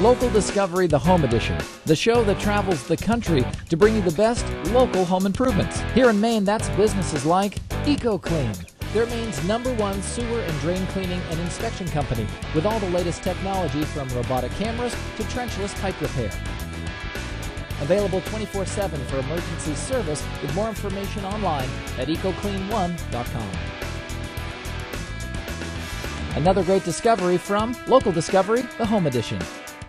Local Discovery The Home Edition, the show that travels the country to bring you the best local home improvements. Here in Maine, that's businesses like EcoClean. They're Maine's number one sewer and drain cleaning and inspection company with all the latest technology from robotic cameras to trenchless pipe repair. Available 24 7 for emergency service with more information online at ecoclean1.com. Another great discovery from Local Discovery, the Home Edition.